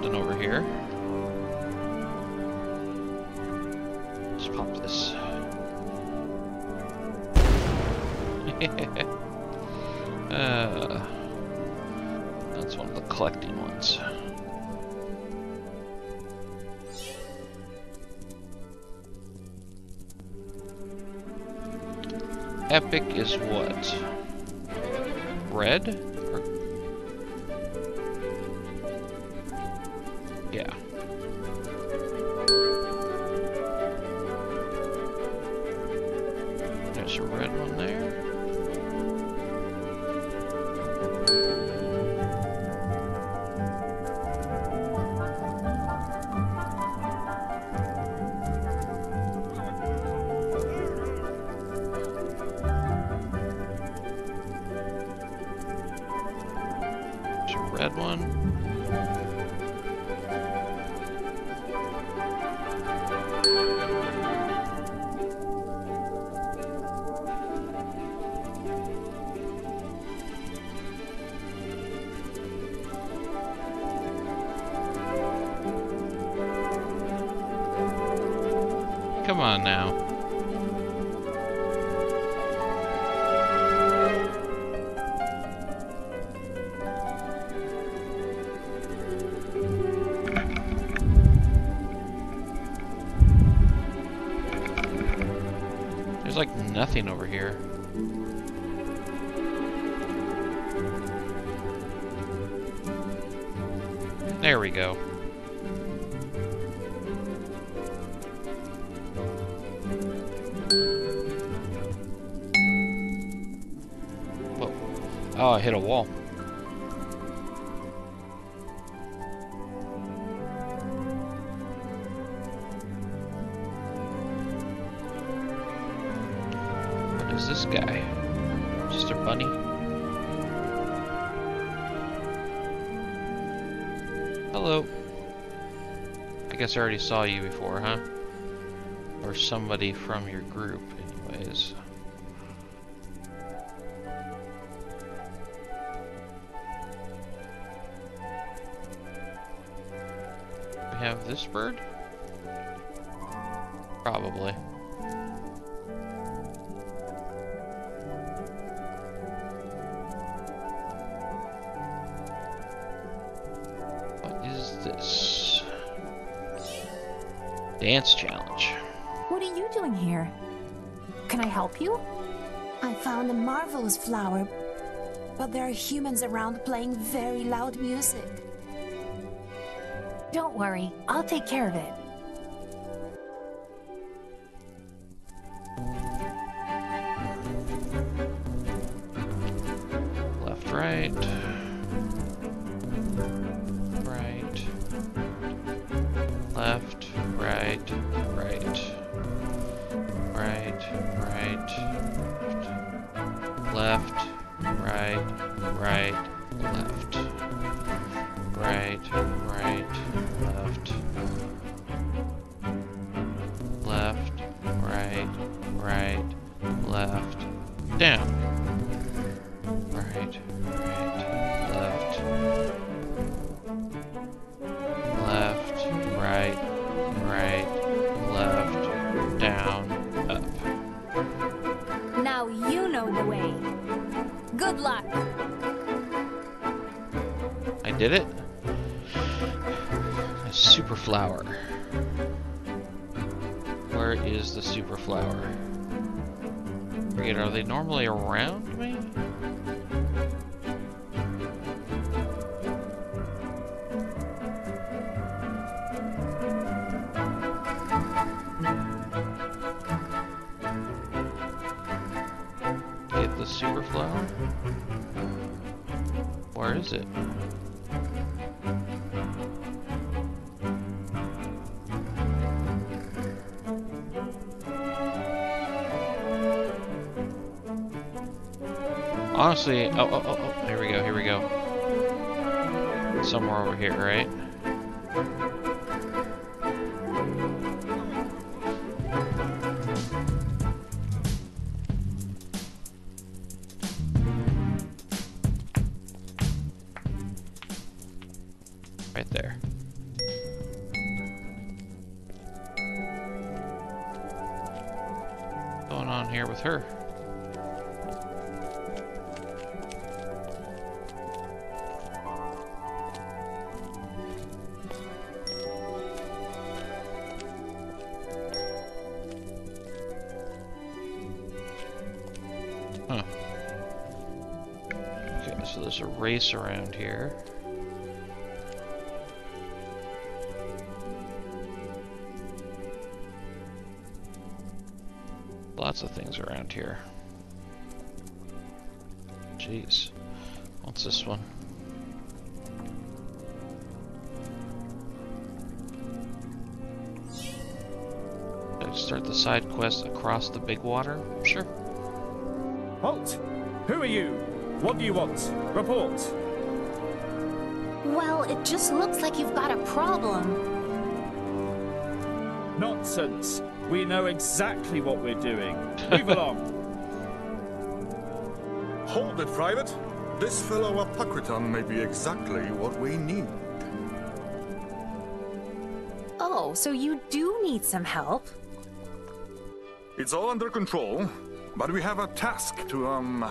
something over here. Let's pop this. uh, that's one of the collecting ones. Epic is what? Red? Now. Hit a wall. What is this guy? Just a bunny? Hello. I guess I already saw you before, huh? Or somebody from your group, anyways. Have this bird? Probably. What is this? Dance challenge. What are you doing here? Can I help you? I found a marvelous flower, but there are humans around playing very loud music. Don't worry, I'll take care of it. Left, right. Right. Left, right, right. Right, right. Left, right, right, left. Right, Forget, are they normally around me? Get the super flower? Where is it? Honestly, oh, oh, oh, oh, here we go, here we go. Somewhere over here, right? Here. Lots of things around here. Jeez. What's this one? Start the side quest across the big water? Sure. Halt! Who are you? What do you want? Report! Well, it just looks like you've got a problem. Nonsense! We know exactly what we're doing. Move along. Hold it, Private. This fellow Apocritan may be exactly what we need. Oh, so you do need some help? It's all under control, but we have a task to, um,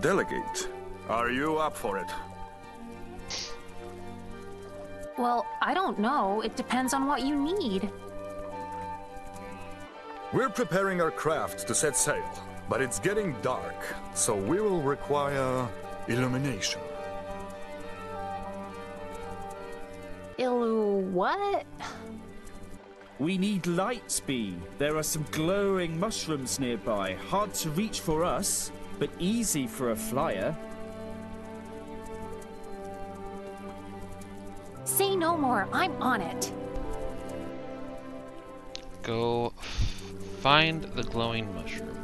delegate. Are you up for it? Well, I don't know. It depends on what you need. We're preparing our craft to set sail, but it's getting dark, so we will require illumination. Ill what? We need light speed. There are some glowing mushrooms nearby. Hard to reach for us, but easy for a flyer. No more. I'm on it. Go find the glowing mushroom.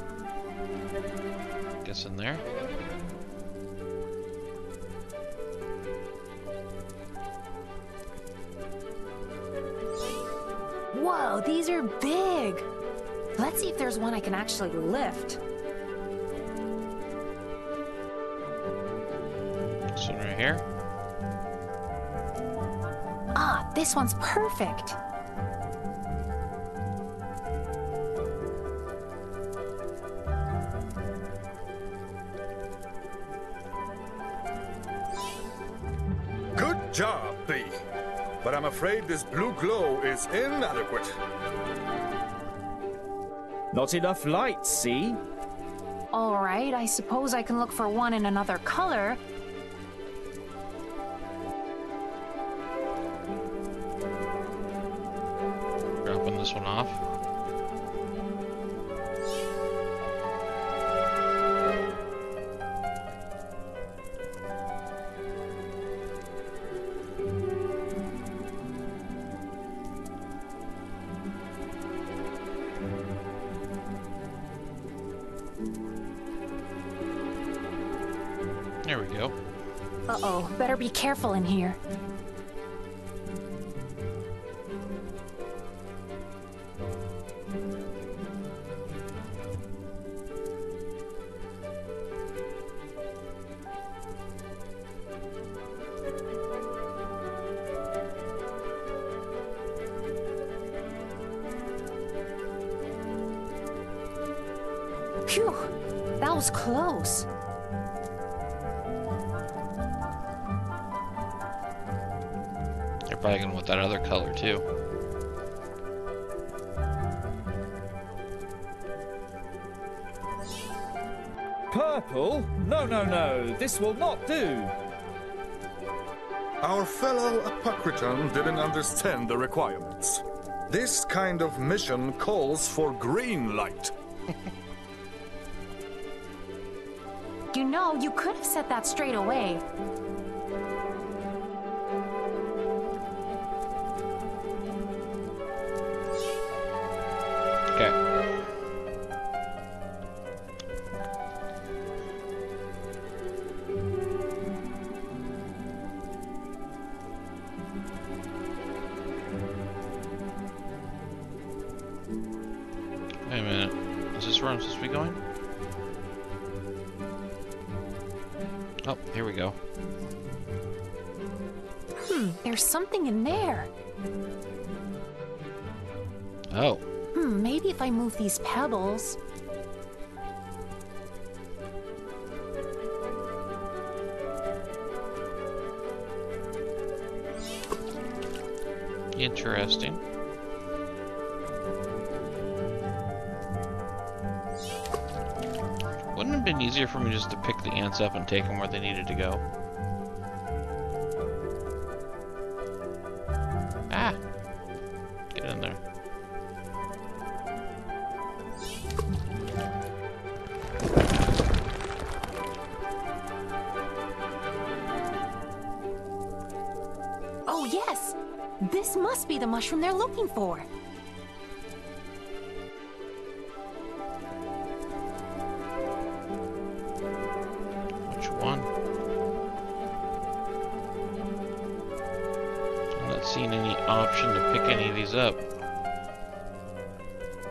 Guess in there. Whoa, these are big. Let's see if there's one I can actually lift. This one right here. This one's perfect. Good job, Bee. But I'm afraid this blue glow is inadequate. Not enough light, see? All right, I suppose I can look for one in another color. This one off. There we go. Uh-oh, better be careful in here. Purple? No, no, no. This will not do. Our fellow Apocritan didn't understand the requirements. This kind of mission calls for green light. You know, you could have said that straight away. these pebbles. Interesting. Wouldn't it have been easier for me just to pick the ants up and take them where they needed to go? Looking for. Which one? I'm not seeing any option to pick any of these up.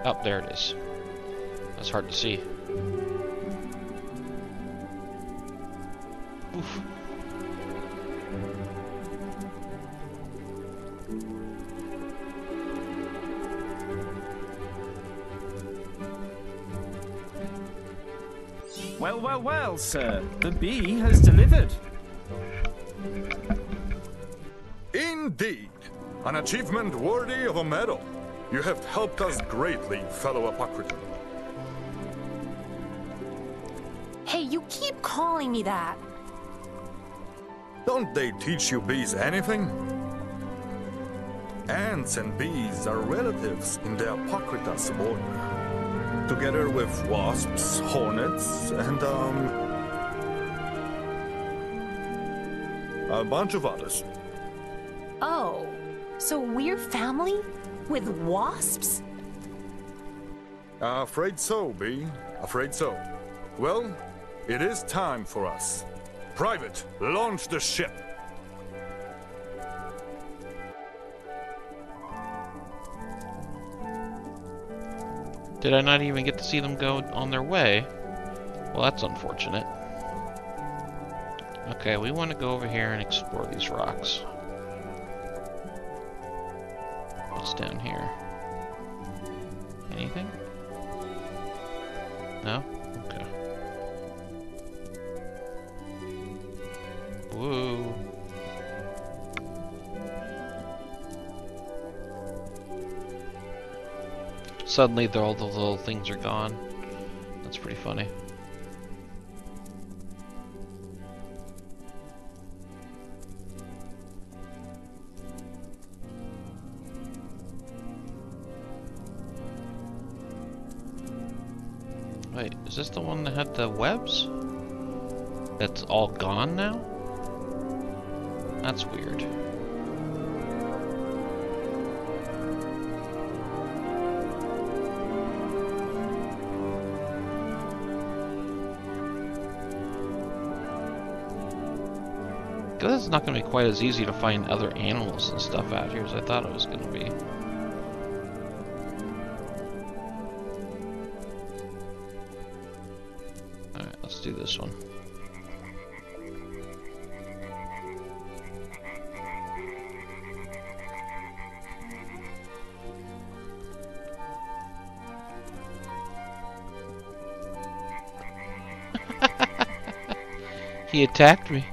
Up oh, there it is. That's hard to see. Well, well, well, sir. The bee has delivered. Indeed. An achievement worthy of a medal. You have helped us greatly, fellow Apocritan. Hey, you keep calling me that. Don't they teach you bees anything? Ants and bees are relatives in the Apocryphus order. Together with wasps, hornets, and, um... A bunch of others. Oh, so we're family? With wasps? Afraid so, Bee. Afraid so. Well, it is time for us. Private, launch the ship. Did I not even get to see them go on their way? Well, that's unfortunate. Okay, we want to go over here and explore these rocks. What's down here? Anything? No? Okay. Whoa. Suddenly, all the little things are gone. That's pretty funny. Wait, is this the one that had the webs? That's all gone now? That's weird. It's not going to be quite as easy to find other animals and stuff out here as I thought it was going to be. Alright, let's do this one. he attacked me.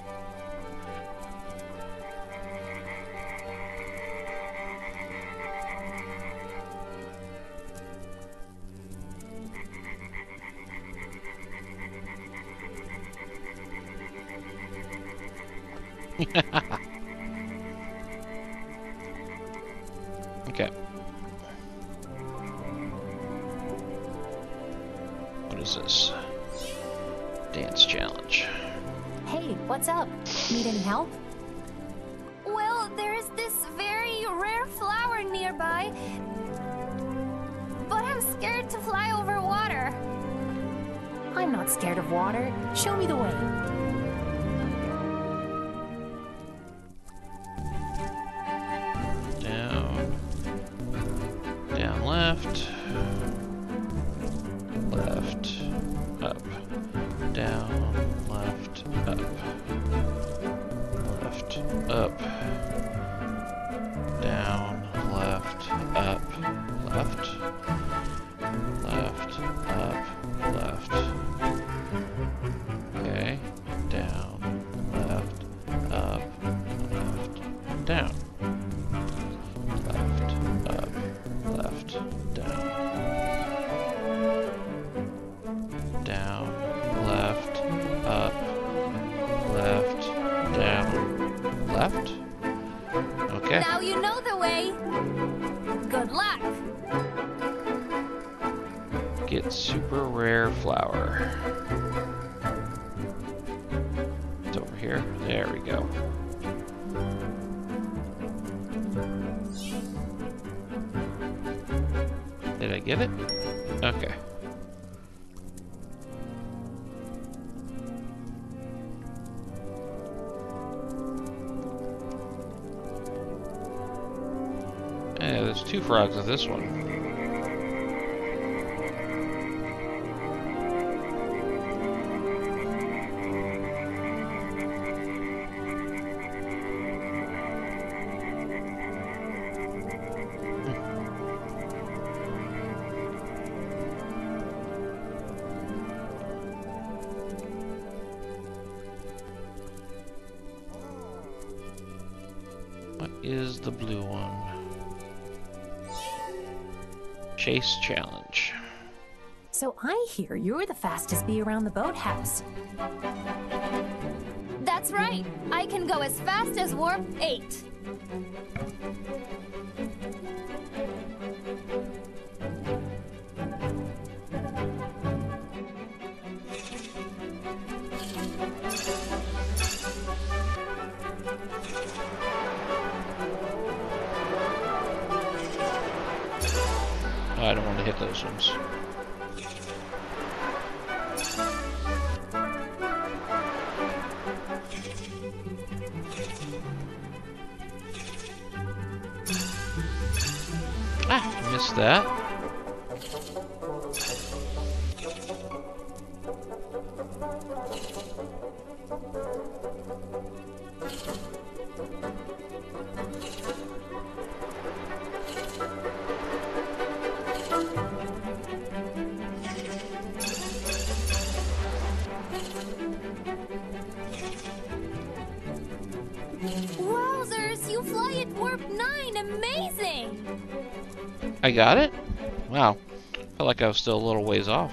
There's two frogs with this one. I you're the fastest bee around the boathouse. That's right. I can go as fast as warp 8. Oh, I don't want to hit those ones. That. I got it? Wow. Felt like I was still a little ways off.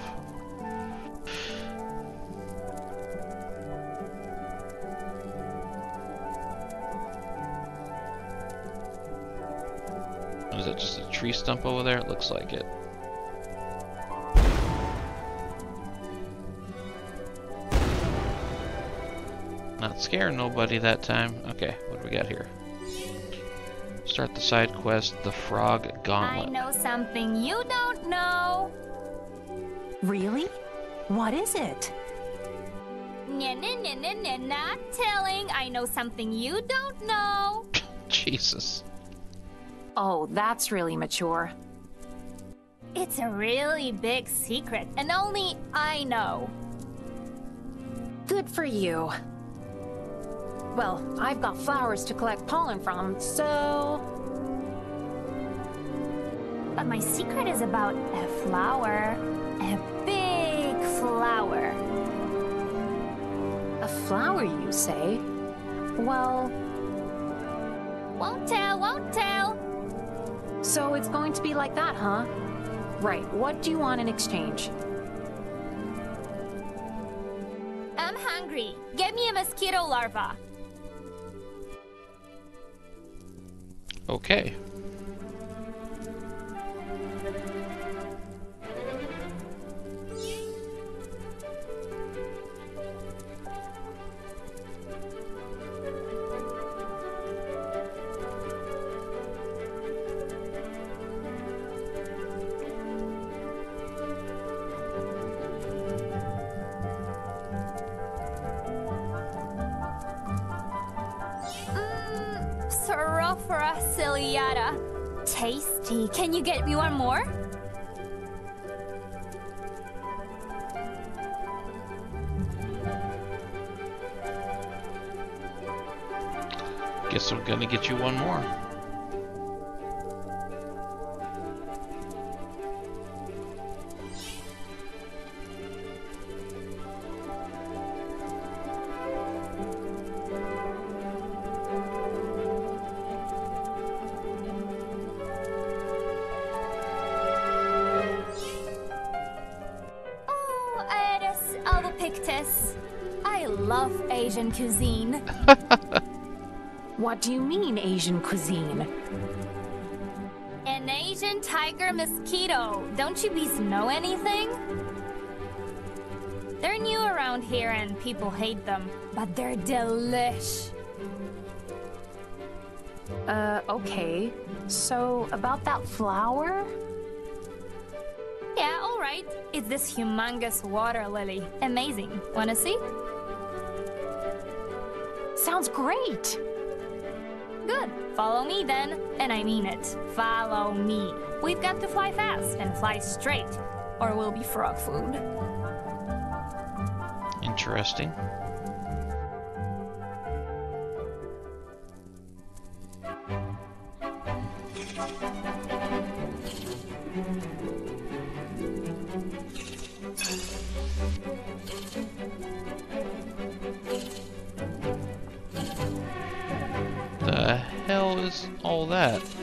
Is it just a tree stump over there? It looks like it. Not scaring nobody that time. Okay, what do we got here? Start the side quest, the Frog gone. I know something you don't know. Really? What is it? Nah, nah, nah, nah, nah, not telling. I know something you don't know. Jesus. Oh, that's really mature. It's a really big secret, and only I know. Good for you. Well, I've got flowers to collect pollen from, so. But my secret is about a flower. A big flower. A flower, you say? Well, Won't tell, won't tell. so it's going to be like that, huh? Right, what do you want in exchange? I'm hungry. Get me a mosquito larva. Okay. Can you get me one more? Guess I'm gonna get you one more. What do you mean, Asian cuisine? An Asian tiger mosquito. Don't you bees know anything? They're new around here and people hate them, but they're delish. Uh, okay. So, about that flower? Yeah, alright. It's this humongous water lily. Amazing. Wanna see? Sounds great! Good. Follow me then. And I mean it. Follow me. We've got to fly fast and fly straight, or we'll be frog food. Interesting. All that?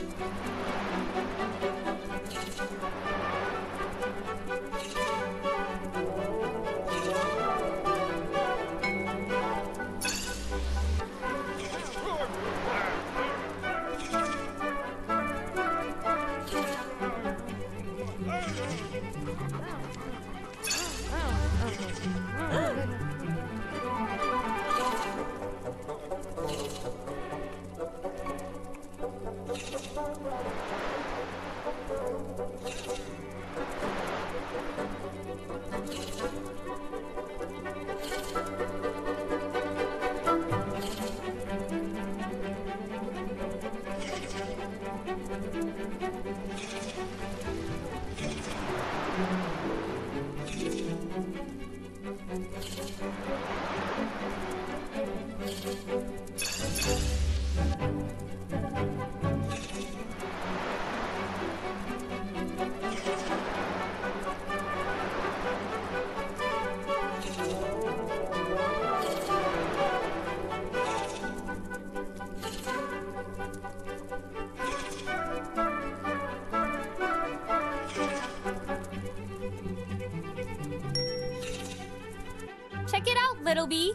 Check it out, little bee.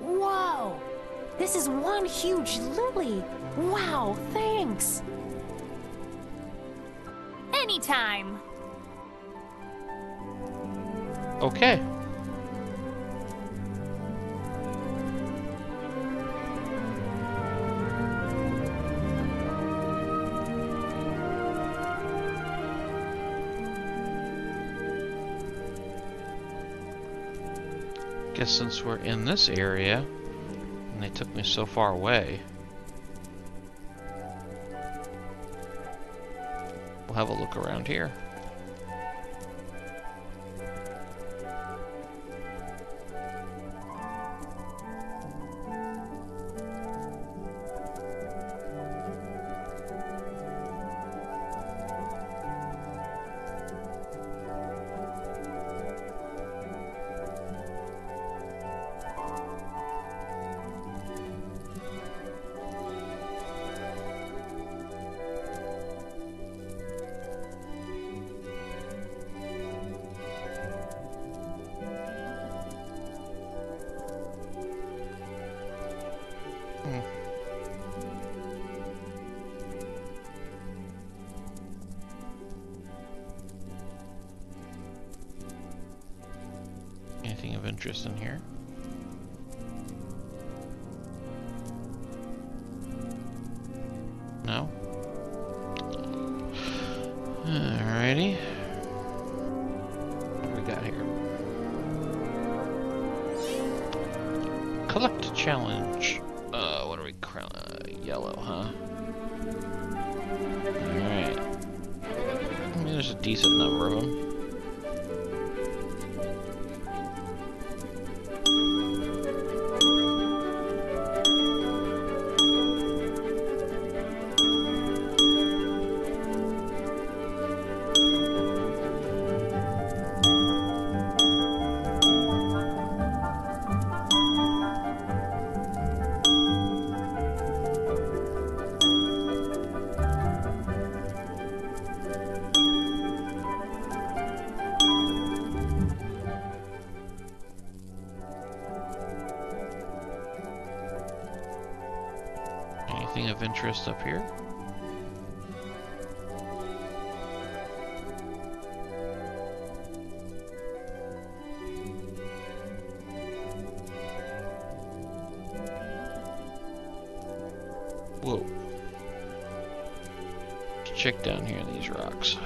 Whoa! This is one huge lily! Wow, thanks! Anytime. Okay. Guess since we're in this area, and they took me so far away, we'll have a look around here. Interest in here? interest up here. Whoa. Check down here in these rocks.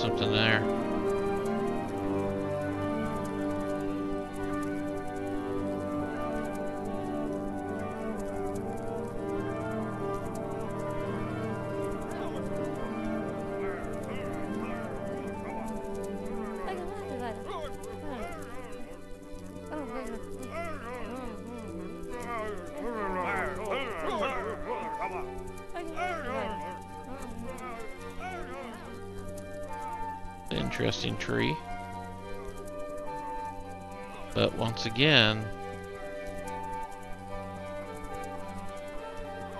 Something there. Again,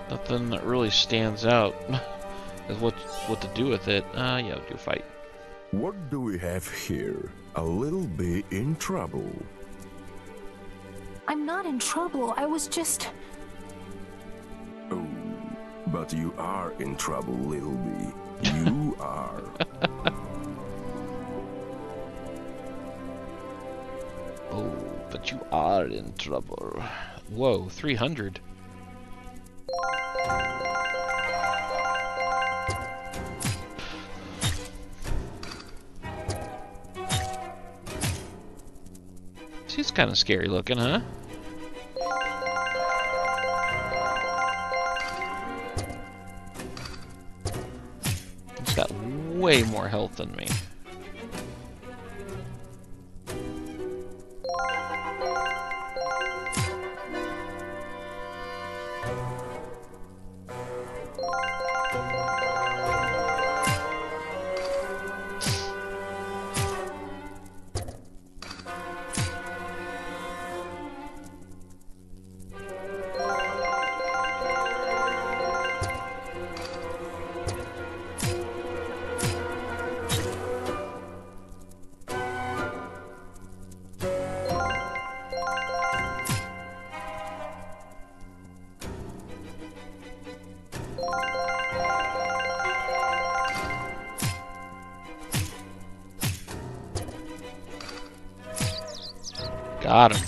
nothing that really stands out as what what to do with it. Uh, yeah, do a fight. What do we have here? A little bit in trouble. I'm not in trouble. I was just. Oh, but you are in trouble, Little Bee. You are. But you are in trouble. Whoa, 300. She's kind of scary looking, huh? She's got way more health than me. Got him.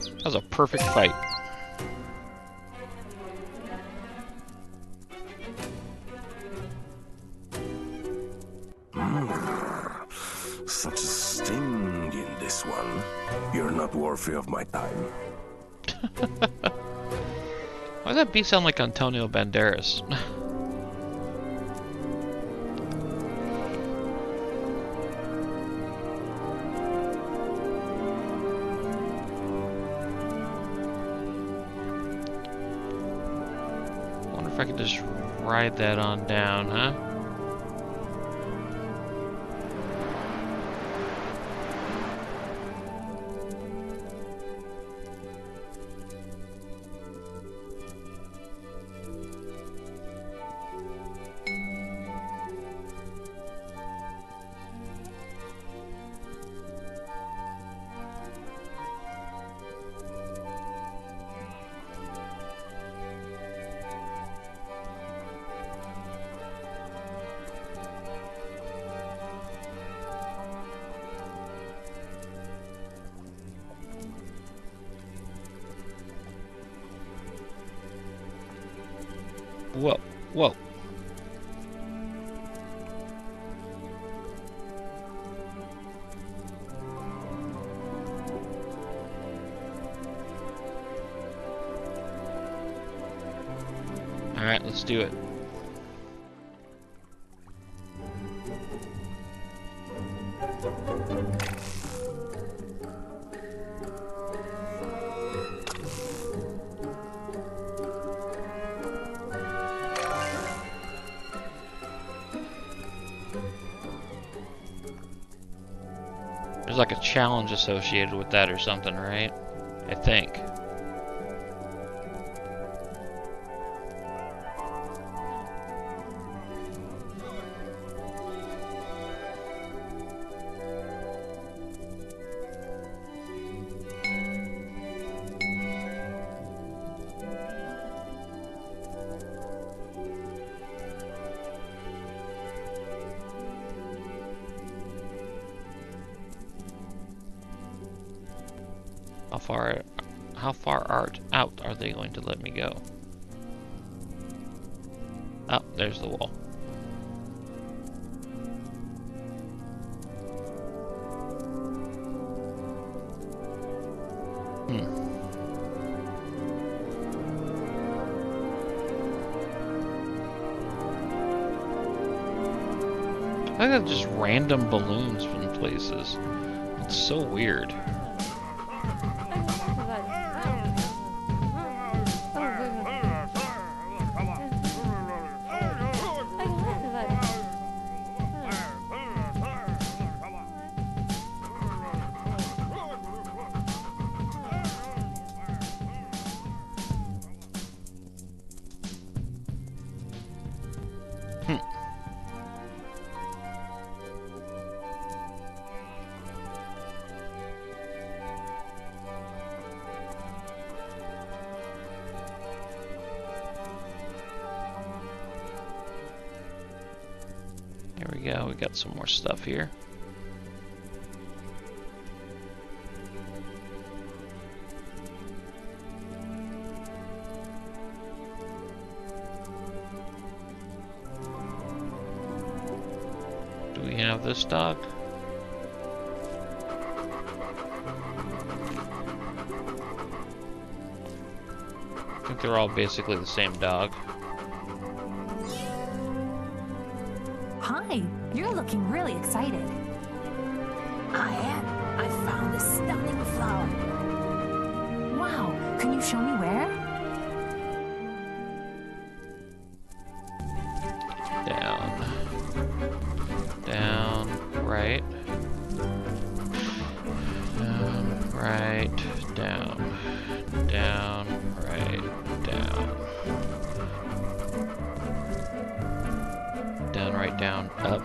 That was a perfect fight. Such a sting in this one. You're not worthy of my time. Why does that beat sound like Antonio Banderas? that on down, Whoa. Alright, let's do it. Associated with that or something, right? I think. How far, how far art out are they going to let me go? Oh, there's the wall. Hmm. I got just random balloons from places. It's so weird. We go, got some more stuff here. Do we have this dog? I think they're all basically the same dog. Right. Down, right, down. Down, right, down. Down, right, down, up.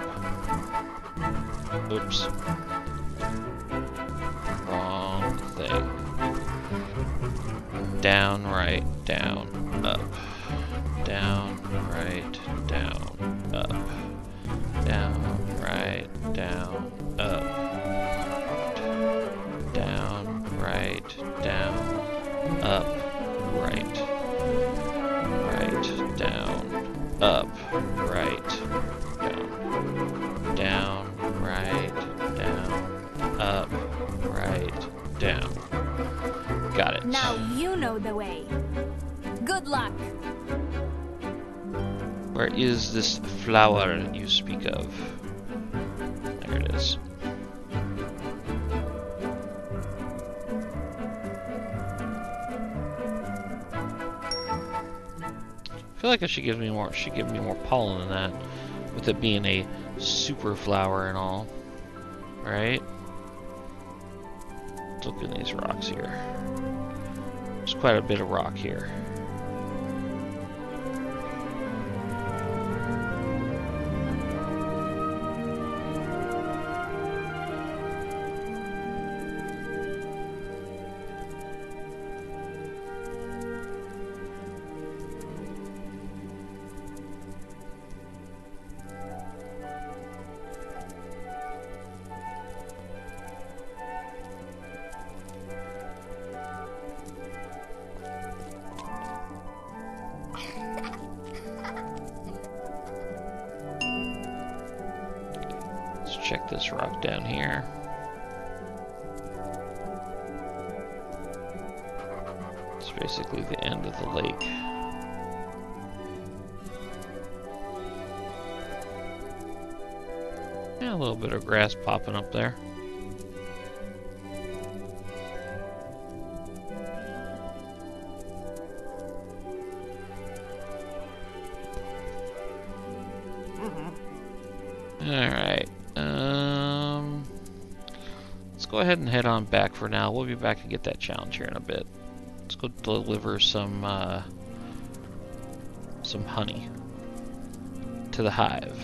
Oops. Flower you speak of? There it is. I feel like I should give me more. Should give me more pollen than that, with it being a super flower and all. Right? Let's look at these rocks here. There's quite a bit of rock here. Up there. Alright. Um, let's go ahead and head on back for now. We'll be back and get that challenge here in a bit. Let's go deliver some uh, some honey to the hive.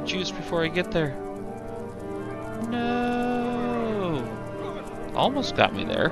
of juice before I get there. No! Almost got me there.